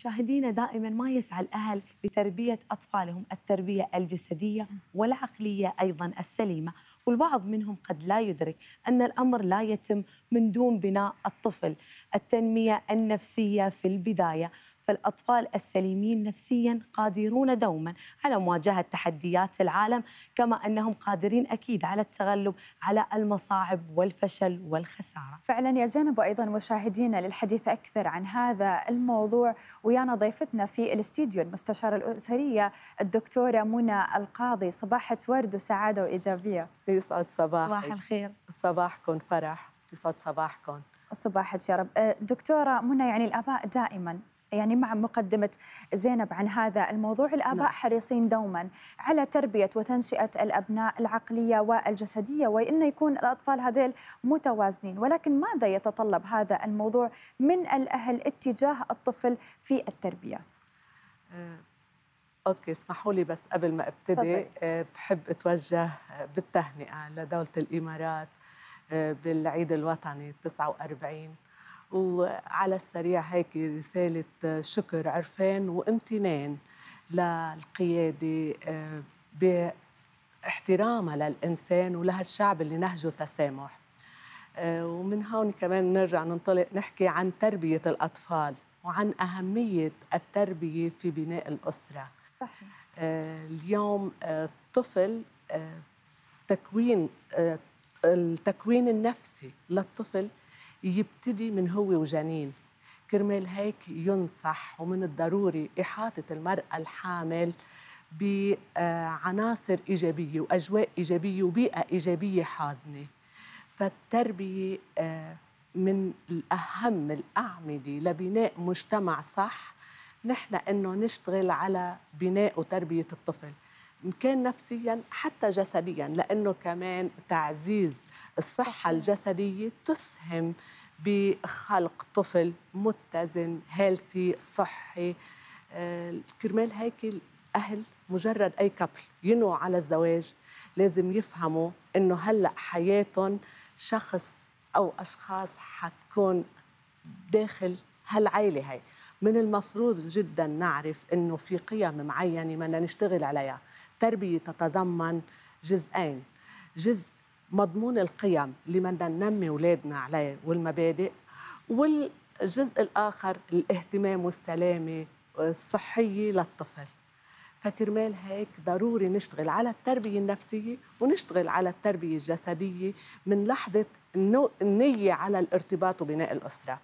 مشاهدينا دائما ما يسعى الأهل لتربيه أطفالهم التربية الجسدية والعقلية أيضا السليمة، والبعض منهم قد لا يدرك أن الأمر لا يتم من دون بناء الطفل، التنمية النفسية في البداية، فالأطفال السليمين نفسيا قادرون دوما على مواجهة تحديات العالم كما أنهم قادرين أكيد على التغلب على المصاعب والفشل والخسارة. فعلا يا زينب وأيضا مشاهدينا للحديث أكثر عن هذا الموضوع ويانا ضيفتنا في الاستديو المستشارة الأسرية الدكتورة منى القاضي. صباحة ورد وسعادة وإيجابية. يسعد صباحك. صباح الخير. صباحكم فرح. يسعد صباحكم. صباحك يا رب. دكتورة منى يعني الآباء دائما يعني مع مقدمة زينب عن هذا الموضوع الآباء نعم. حريصين دوما على تربية وتنشئة الأبناء العقلية والجسدية وإن يكون الأطفال هذيل متوازنين ولكن ماذا يتطلب هذا الموضوع من الأهل اتجاه الطفل في التربية؟ أه أوكي اسمحوا لي بس قبل ما أبتدي أه بحب أتوجه بالتهنئة لدولة الإمارات أه بالعيد الوطني 49 وعلى السريع هيك رسالة شكر عرفان وامتنان للقيادة آه، باحترامها للإنسان ولهالشعب اللي نهجه تسامح. آه، ومن هون كمان نرجع ننطلق نحكي عن تربية الأطفال وعن أهمية التربية في بناء الأسرة. صحيح. آه، اليوم الطفل تكوين التكوين النفسي للطفل يبتدي من هو وجنين. كرمال هيك ينصح ومن الضروري إحاطة المرأة الحامل بعناصر إيجابية وأجواء إيجابية وبيئة إيجابية حاضنة. فالتربية آه، من الأهم الأعمدة لبناء مجتمع صح. نحن أنه نشتغل على بناء وتربية الطفل إن كان نفسيا حتى جسديا لأنه كمان تعزيز الصحة. الجسدية تسهم بخلق طفل متزن هيلثي صحي. آه، كرمال هيك الأهل مجرد أي كابل ينووا على الزواج لازم يفهموا إنه هلأ حياتهم شخص أو أشخاص حتكون داخل هالعيلة هاي. من المفروض جدا نعرف إنه في قيم معينة بدنا نشتغل عليها. تربية تتضمن جزئين. جزء مضمون القيم اللي بدنا ننمي أولادنا عليه والمبادئ والجزء الآخر الاهتمام والسلامه الصحيه للطفل. فكرمال هيك ضروري نشتغل على التربية النفسية ونشتغل على التربية الجسدية من لحظة النية على الارتباط وبناء الأسرة.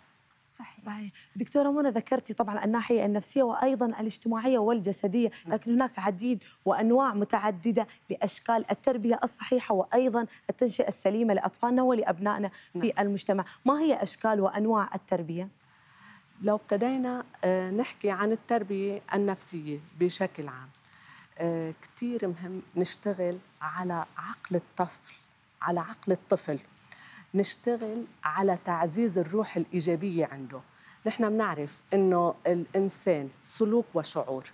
صحيح. صحيح. دكتورة منى ذكرتي طبعا الناحية النفسية وأيضا الاجتماعية والجسدية لكن هناك عديد وأنواع متعددة لأشكال التربية الصحيحة وأيضا التنشئة السليمة لأطفالنا ولأبنائنا في نعم. المجتمع. ما هي أشكال وأنواع التربية؟ لو ابتدينا آه، نحكي عن التربية النفسية بشكل عام آه، كثير مهم نشتغل على عقل الطفل على عقل الطفل. نشتغل على تعزيز الروح الإيجابية عنده. نحن بنعرف أنه الإنسان سلوك وشعور.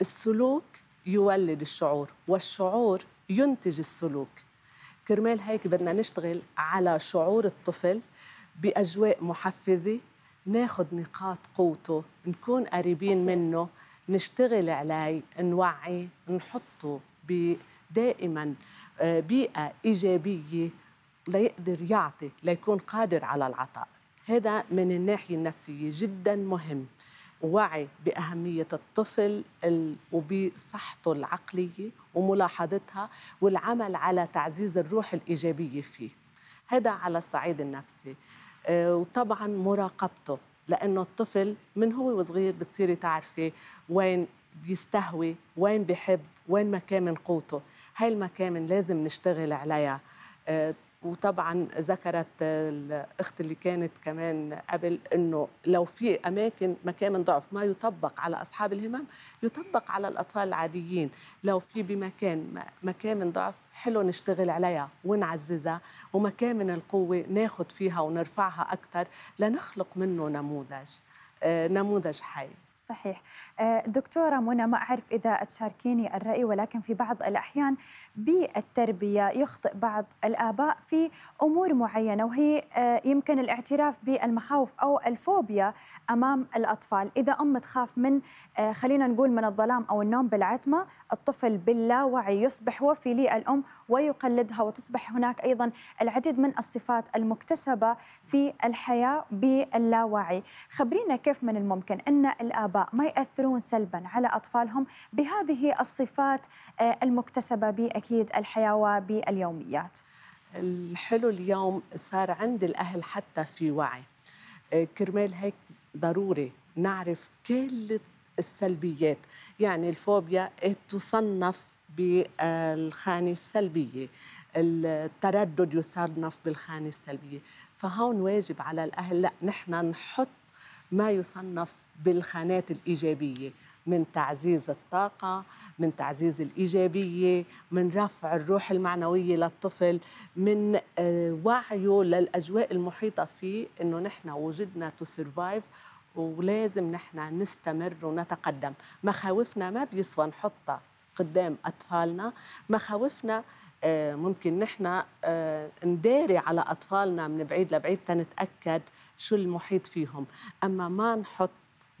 السلوك يولد الشعور والشعور ينتج السلوك. كرمال هيك بدنا نشتغل على شعور الطفل بأجواء محفزة ناخذ نقاط قوته نكون قريبين صحيح. منه نشتغل عليه نوعي نحطه دائما آه، بيئة إيجابية ليقدر يعطي ليكون قادر على العطاء. هذا من الناحية النفسية جدا مهم. وعي بأهمية الطفل وبصحته العقلية وملاحظتها والعمل على تعزيز الروح الإيجابية فيه. هذا على الصعيد النفسي. آه، وطبعا مراقبته لأنه الطفل من هو وصغير بتصيري تعرفي وين بيستهوي وين بحب وين مكامن قوته. هاي المكامن لازم نشتغل عليها. آه، وطبعا ذكرت الأخت اللي كانت كمان قبل إنه لو في أماكن مكان ضعف ما يطبق على أصحاب الهمم يطبق على الأطفال العاديين. لو في بمكان مكان ضعف حلو نشتغل عليها ونعززها ومكان من القوة ناخذ فيها ونرفعها أكثر لنخلق منه نموذج آه، نموذج حي. صحيح. آه، دكتورة منى ما أعرف إذا تشاركيني الرأي ولكن في بعض الأحيان بالتربية يخطئ بعض الآباء في أمور معينة وهي آه، يمكن الاعتراف بالمخاوف أو الفوبيا أمام الأطفال. إذا أم تخاف من آه، خلينا نقول من الظلام أو النوم بالعتمة الطفل باللاوعي يصبح وفي للأم ويقلدها وتصبح هناك أيضا العديد من الصفات المكتسبة في الحياة باللاوعي. خبرينا كيف من الممكن أن الآباء ما يأثرون سلبا على أطفالهم بهذه الصفات آه، المكتسبة بأكيد الحياة وباليوميات الحلو اليوم صار عند الأهل حتى في وعي. آه، كرمال هيك ضروري نعرف كل السلبيات. يعني الفوبيا تصنف بالخانة السلبية التردد يصنف بالخانة السلبية. فهون واجب على الأهل لا نحن نحط ما يصنف بالخانات الإيجابية من تعزيز الطاقة من تعزيز الإيجابية من رفع الروح المعنوية للطفل من آه، وعيه للأجواء المحيطة فيه إنه نحن وجدنا to survive ولازم نحن نستمر ونتقدم. مخاوفنا ما بيسوى نحطها قدام أطفالنا مخاوفنا آه، ممكن نحن آه، نداري على أطفالنا من بعيد لبعيد تنتأكد شو المحيط فيهم. أما ما نحط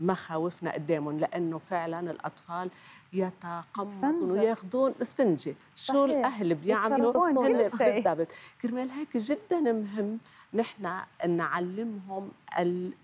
مخاوفنا قدامهم لأنه فعلا الأطفال يتقمصون وياخذون اسفنجه شو الأهل بيعملوا؟ بالضبط كرمال هيك جدا مهم نحن نعلمهم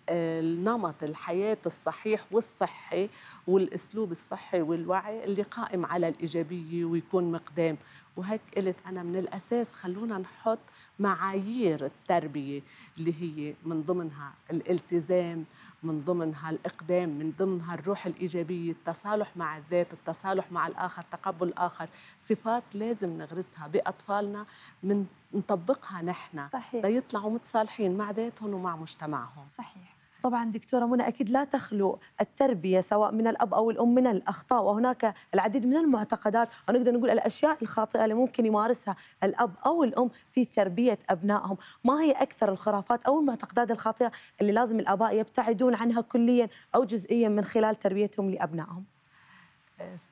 النمط الحياة الصحيح والصحي والأسلوب الصحي والوعي اللي قائم على الإيجابية ويكون مقدام. وهيك قلت أنا من الأساس خلونا نحط معايير التربية اللي هي من ضمنها الالتزام من ضمنها الإقدام من ضمنها الروح الإيجابية التصالح مع الذات التصالح مع الآخر تقبل الآخر. صفات لازم نغرسها بأطفالنا من نطبقها نحن. صحيح. ليطلعوا متصالحين مع ذاتهم ومع مجتمعهم. صحيح. طبعا دكتورة منى أكيد لا تخلو التربية سواء من الأب أو الأم من الأخطاء وهناك العديد من المعتقدات أو نقدر نقول الأشياء الخاطئة اللي ممكن يمارسها الأب أو الأم في تربية أبنائهم. ما هي أكثر الخرافات أو المعتقدات الخاطئة اللي لازم الآباء يبتعدون عنها كليا أو جزئيا من خلال تربيتهم لأبنائهم؟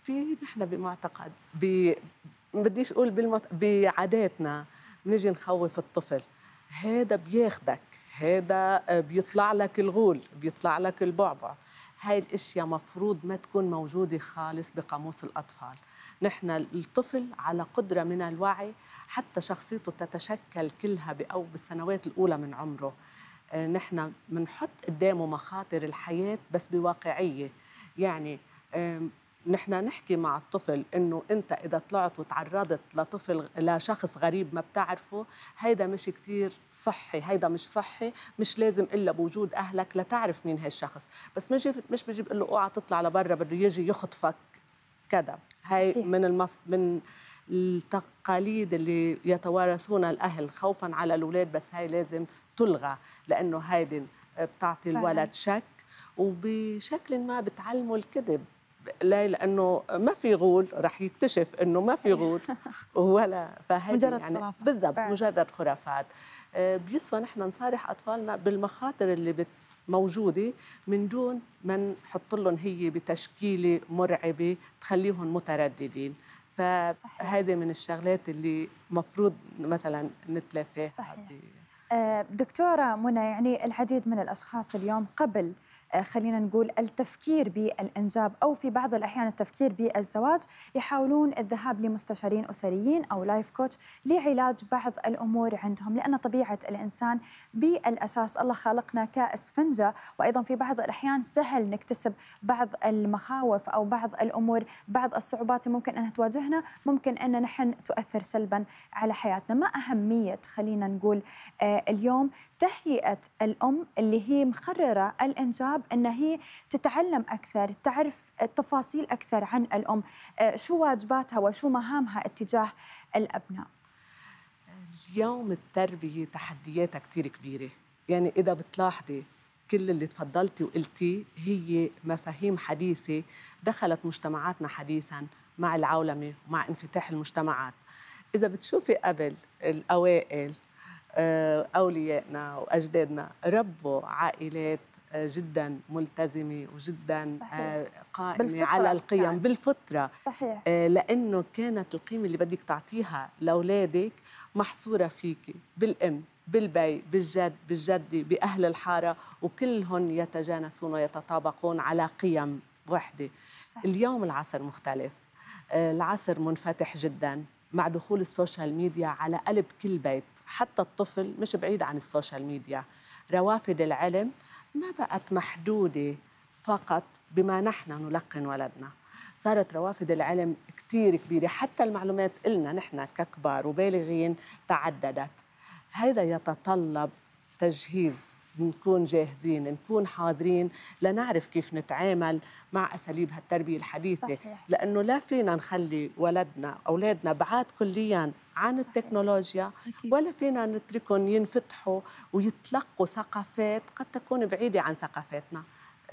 في نحن بمعتقد ب... بديش بالمت... بعاداتنا بنجي نخوف الطفل. هذا بياخدك. هذا آه، بيطلع لك الغول بيطلع لك البعبع. هاي الأشياء مفروض ما تكون موجودة خالص بقاموس الأطفال. نحن الطفل على قدرة من الوعي حتى شخصيته تتشكل كلها أو بالسنوات الأولى من عمره. آه، نحن بنحط قدامه مخاطر الحياة بس بواقعية. يعني نحن نحكي مع الطفل إنه أنت إذا طلعت وتعرضت لطفل لشخص غريب ما بتعرفه هيدا مش كثير صحي هيدا مش صحي مش لازم إلا بوجود أهلك لتعرف مين هالشخص. بس مش مش بجيب له أوعى تطلع لبرا بده يجي يخطفك كذا. هاي من المف... من التقاليد اللي يتوارثونها الأهل خوفا على الأولاد بس هاي لازم تلغى لأنه هيدي بتعطي الولد شك وبشكل ما بتعلمه الكذب. ليه لأنه ما في غول رح يكتشف إنه ما في غول. ولا فهذه مجرد يعني خرافات. بالضبط مجرد خرافات. آه، بيسوى نحن نصارح أطفالنا بالمخاطر اللي بت موجودة من دون ما نحط لهم هي بتشكيلة مرعبة تخليهم مترددين. فهذه من الشغلات اللي مفروض مثلا نتلافاها صحيح. آه، دكتورة منى يعني العديد من الأشخاص اليوم قبل خلينا نقول التفكير بالإنجاب أو في بعض الأحيان التفكير بالزواج يحاولون الذهاب لمستشارين أسريين أو لايف كوتش لعلاج بعض الأمور عندهم لأن طبيعة الإنسان بالأساس الله خلقنا كأسفنجة وأيضا في بعض الأحيان سهل نكتسب بعض المخاوف أو بعض الأمور بعض الصعوبات ممكن أنها تواجهنا ممكن أن نحن تؤثر سلبا على حياتنا. ما أهمية خلينا نقول آه، اليوم تهيئة الأم اللي هي مخررة الإنجاب أن هي تتعلم أكثر تعرف تفاصيل أكثر عن الأم. آه، شو واجباتها وشو مهامها اتجاه الأبناء؟ اليوم التربية تحدياتها كثير كبيرة. يعني إذا بتلاحظي كل اللي تفضلتي وقلتي هي مفاهيم حديثة دخلت مجتمعاتنا حديثا مع العولمة ومع انفتاح المجتمعات. إذا بتشوفي قبل الأوائل آه، أوليائنا وأجدادنا ربوا عائلات جدا ملتزمه وجدا صحيح. قائمه بالفطرة على القيم يعني. بالفطرة صحيح لأنه كانت القيمة اللي بدك تعطيها لأولادك محصورة فيكي بالأم بالبي بالجد بالجدة بأهل الحارة وكلهم يتجانسون ويتطابقون على قيم وحدة صحيح. اليوم العصر مختلف العصر منفتح جدا مع دخول ال social media على قلب كل بيت حتى الطفل مش بعيد عن ال social media روافد العلم ما بقت محدودة فقط بما نحن نلقن ولدنا. صارت روافد العلم كثير كبيرة حتى المعلومات إلنا نحن ككبار وبالغين تعددت. هذا يتطلب تجهيز نكون جاهزين نكون حاضرين لنعرف كيف نتعامل مع أساليب هالتربية الحديثة صحيح. لأنه لا فينا نخلي ولدنا أولادنا بعاد كليا عن التكنولوجيا أكيد. ولا فينا نتركهم ينفتحوا ويتلقوا ثقافات قد تكون بعيدة عن ثقافتنا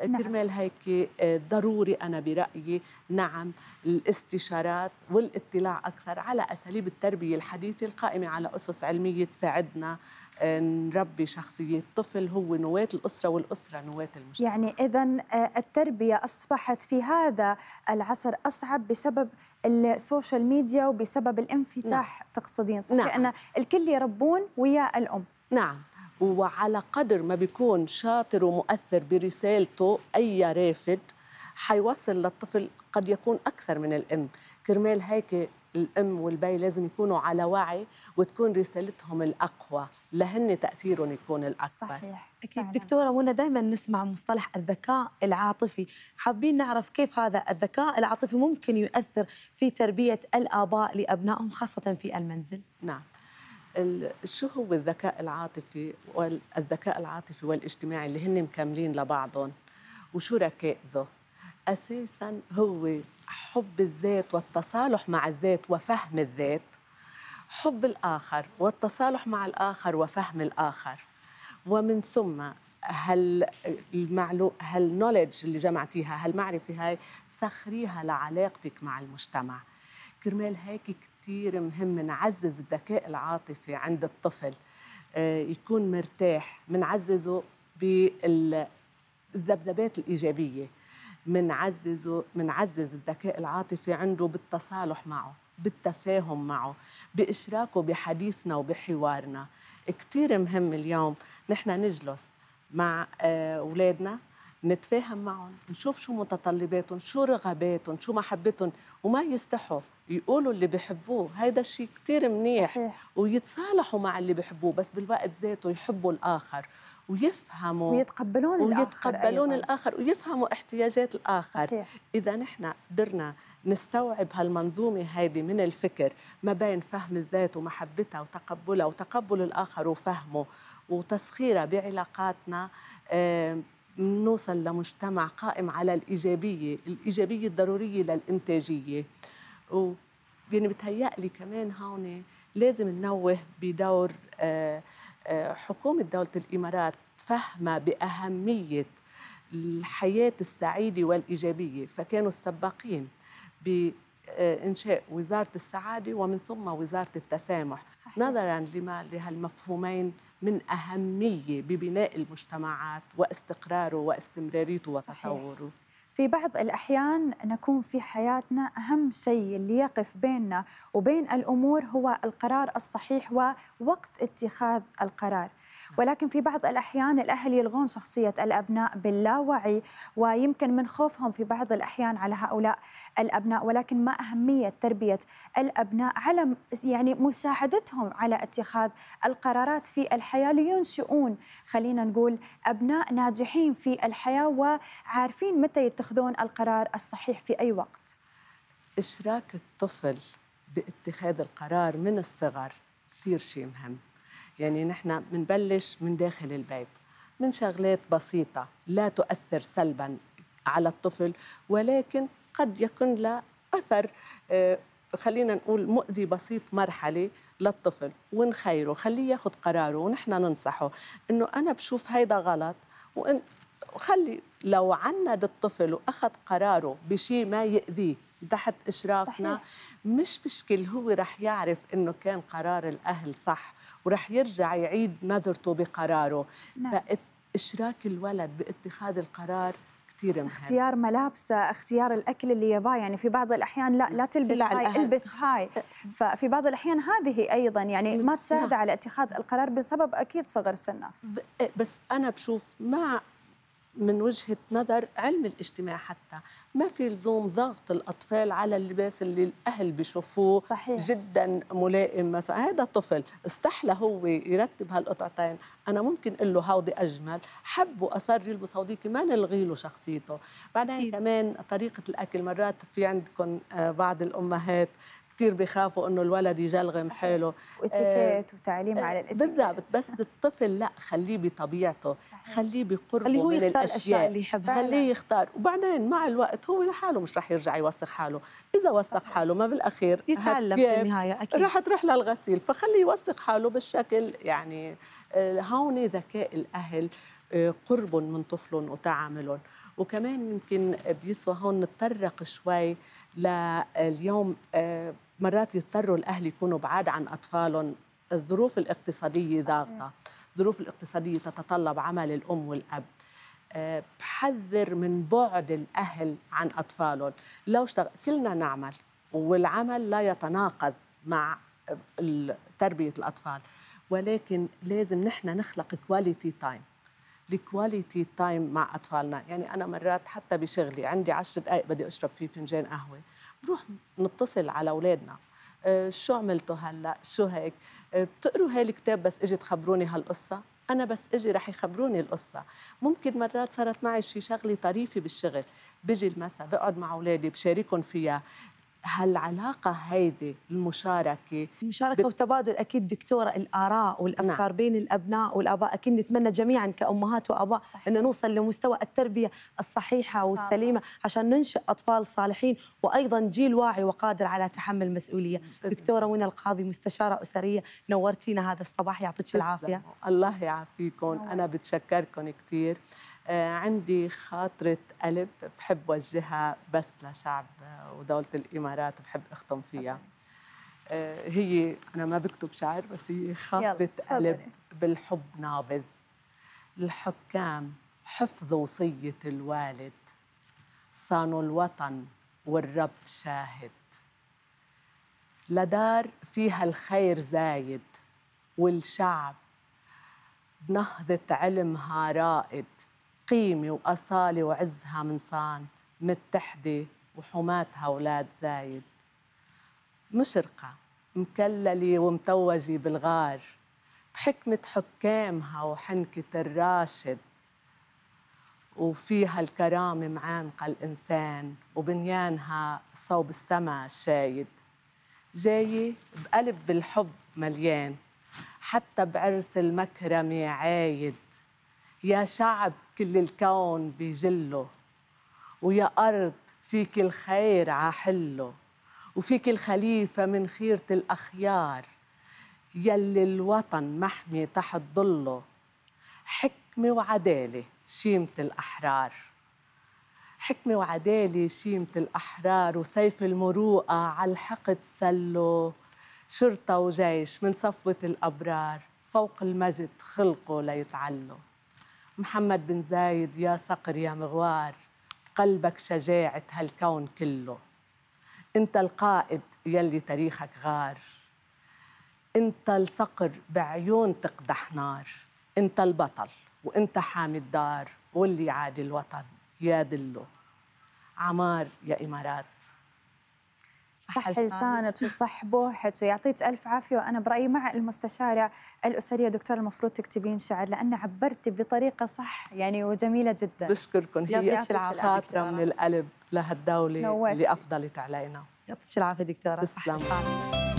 نعم. كرمال هيك آه، ضروري أنا برأيي نعم الاستشارات والاطلاع أكثر على أساليب التربية الحديثة القائمة على أسس علمية تساعدنا آه، نربي شخصية الطفل هو نواة الأسرة والأسرة نواة المجتمع يعني إذا التربية أصبحت في هذا العصر أصعب بسبب ال social media وبسبب الانفتاح نعم. تقصدين صحيح نعم. أن الكل يربون ويا الأم نعم وعلى قدر ما بيكون شاطر ومؤثر برسالته أي رافد حيوصل للطفل قد يكون أكثر من الأم. كرمال هيك الأم والبي لازم يكونوا على وعي وتكون رسالتهم الأقوى. لهن تأثيرهم يكون الأكبر. صحيح أكيد. فعلاً. دكتورة منى دائما نسمع مصطلح الذكاء العاطفي. حابين نعرف كيف هذا الذكاء العاطفي ممكن يؤثر في تربية الآباء لأبنائهم خاصة في المنزل؟ نعم. شو هو الذكاء العاطفي والذكاء العاطفي والاجتماعي اللي هن مكملين لبعضهم؟ وشو ركائزه أساسا هو حب الذات والتصالح مع الذات وفهم الذات. حب الآخر والتصالح مع الآخر وفهم الآخر. ومن ثم هل المعلو اللي جمعتيها هالمعرفة هاي سخريها لعلاقتك مع المجتمع. كرمال هيك كثير مهم نعزز الذكاء العاطفي عند الطفل آه، يكون مرتاح منعززه بالذبذبات الإيجابية منعززه منعزز الذكاء العاطفي عنده بالتصالح معه بالتفاهم معه بإشراكه بحديثنا وبحوارنا. كثير مهم اليوم نحن نجلس مع آه، أولادنا نتفاهم معهم نشوف شو متطلباتهم شو رغباتهم شو محبتهم وما يستحوا يقولوا اللي بحبوه هيدا الشيء كتير منيح صحيح. ويتصالحوا مع اللي بحبوه بس بالوقت ذاته يحبوا الآخر ويفهموا ويتقبلون الآخر ويتقبلون. الآخر ويفهموا احتياجات الآخر. صحيح. إذا نحن قدرنا نستوعب هالمنظومة هذه من الفكر ما بين فهم الذات ومحبتها وتقبلها وتقبل الآخر وفهمه وتسخيرها بعلاقاتنا نوصل لمجتمع قائم على الإيجابية الإيجابية الضرورية للإنتاجية. و يعني بتهيألي كمان هون لازم ننوه بدور آه، آه، حكومة دولة الإمارات فهمها بأهمية الحياة السعيدة والإيجابية. فكانوا السباقين بإنشاء وزارة السعادة ومن ثم وزارة التسامح. صحيح. نظرا لما لهالمفهومين من أهمية ببناء المجتمعات واستقراره واستمراريته صحيح. وتطوره في بعض الأحيان نكون في حياتنا أهم شيء اللي يقف بيننا وبين الأمور هو القرار الصحيح ووقت اتخاذ القرار ولكن في بعض الأحيان الأهل يلغون شخصية الأبناء باللاوعي ويمكن من خوفهم في بعض الأحيان على هؤلاء الأبناء ولكن ما أهمية تربية الأبناء على يعني مساعدتهم على اتخاذ القرارات في الحياة لينشئون خلينا نقول أبناء ناجحين في الحياة وعارفين متى يتخذون القرار الصحيح في أي وقت. إشراك الطفل باتخاذ القرار من الصغر كثير شيء مهم. يعني نحن بنبلش من داخل البيت من شغلات بسيطة لا تؤثر سلبا على الطفل ولكن قد يكون لها أثر آه، خلينا نقول مؤذي بسيط مرحلة للطفل ونخيره خليه ياخذ قراره ونحن ننصحه إنه أنا بشوف هيدا غلط وإن خلي لو عند الطفل وأخذ قراره بشيء ما يأذيه تحت إشرافنا صحيح. مش مشكل هو رح يعرف إنه كان قرار الأهل صح ورح يرجع يعيد نظرته بقراره نعم. اشراك الولد باتخاذ القرار كثير مهم اختيار ملابسه اختيار الأكل اللي يباه يعني في بعض الأحيان لا لا تلبس هاي الأهل. البس هاي ففي بعض الأحيان هذه أيضا يعني ما تساعد نعم. على اتخاذ القرار بسبب أكيد صغر سنه إيه، بس أنا بشوف مع من وجهة نظر علم الاجتماع حتى. ما في لزوم ضغط الأطفال على اللباس اللي الأهل بيشوفوه صحيح. جدا ملائم مثلا. هذا طفل استحلى هو يرتب هالقطعتين. أنا ممكن أقول له هودي أجمل. حب وأصر يلبس هوديك ما نلغي له شخصيته. بعدين. كمان طريقة الأكل مرات في عندكم آه، بعض الأمهات كثير بيخافوا إنه الولد يجلغم صحيح. حاله. واتيكيت وتعليم على الاتيكيت بالضبط. بس الطفل لا خليه بطبيعته. صحيح. خليه بقربه خليه هو من يختار الأشياء. اللي يحبها. خليه يختار. وبعدين مع الوقت هو لحاله مش رح يرجع يوسخ حاله. إذا وسخ حاله ما بالأخير يتعلم في هالثياب النهاية أكيد. رح تروح للغسيل. فخليه يوسخ حاله بالشكل يعني آه، هون ذكاء الأهل آه، قرب من طفلهم وتعاملهم. وكمان يمكن بيسوى هون نتطرق شوي لليوم آه، مرات يضطروا الأهل يكونوا بعاد عن أطفالهم. الظروف الاقتصادية ضاغطة. الظروف الاقتصادية تتطلب عمل الأم والأب. آه، بحذر من بعد الأهل عن أطفالهم. لو اشتغل كلنا نعمل والعمل لا يتناقض مع تربية الأطفال. ولكن لازم نحن نخلق quality time ال quality time مع أطفالنا. يعني أنا مرات حتى بشغلي عندي عشر دقائق بدي أشرب فيه فنجان قهوة. بروح نتصل على أولادنا. آه، شو عملتوا هلا؟ شو هيك؟ آه، بتقروا هاي الكتاب بس أجي تخبروني هالقصة؟ أنا بس أجي رح يخبروني القصة. ممكن مرات صارت معي شي شغلة طريفة بالشغل. بيجي المساء بقعد مع أولادي بشاركهم فيها. هالعلاقة هيدي المشاركة؟ مشاركه وتبادل أكيد دكتورة الآراء والأفكار نعم. بين الأبناء والآباء. أكيد نتمنى جميعا كأمهات وآباء صحيح. إن نوصل لمستوى التربية الصحيحة إن شاء الله. والسليمه عشان ننشئ أطفال صالحين وأيضا جيل واعي وقادر على تحمل المسؤوليه دكتورة منى القاضي مستشارة أسرية نورتينا هذا الصباح. يعطيك تسلموا. الله يعافيكم. أنا بتشكركم كثير عندي خاطرة قلب بحب وجهها بس لشعب آه، ودولة الإمارات بحب أختم فيها. آه هي أنا ما بكتب شعر بس هي خاطرة. قلب بالحب نابض. الحكام حفظوا وصية الوالد. صانوا الوطن والرب شاهد. لدار فيها الخير زايد والشعب بنهضة علمها رائد. قيمة وأصالة وعزها من صان متحدة وحماتها أولاد زايد. مشرقة مكللة ومتوجة بالغار بحكمة حكامها وحنكة الراشد. وفيها الكرامة معانقة الإنسان وبنيانها صوب السما شايد. جاية بقلب بالحب مليان حتى بعرس المكرمة عايد. يا شعب كل الكون بيجله ويا أرض فيك الخير عاحله وفيك الخليفة من خيرة الأخيار. يلي الوطن محمي تحت ظله حكمة وعدالة شيمة الأحرار. حكمة وعدالة شيمة الأحرار وسيف المروءة على الحقد سلو شرطة وجيش من صفوة الأبرار فوق المجد خلقه ليتعلوا محمد بن زايد يا صقر يا مغوار قلبك شجاعة هالكون كله. انت القائد يلي تاريخك غار. انت الصقر بعيون تقدح نار. انت البطل وانت حامي الدار واللي عادي الوطن يا دله. عمار يا إمارات. صح لسانك. وصح بوحك ويعطيك ألف عافية. وأنا برأيي مع المستشارة الأسرية دكتور المفروض تكتبين شعر لأن عبرتي بطريقة صح يعني وجميلة جدا. بشكركم. هي يعطيك العافية خاطره دكتورة. من القلب لهالدوله. اللي أفضلت علينا. يعطيك العافية دكتورة. تسلم.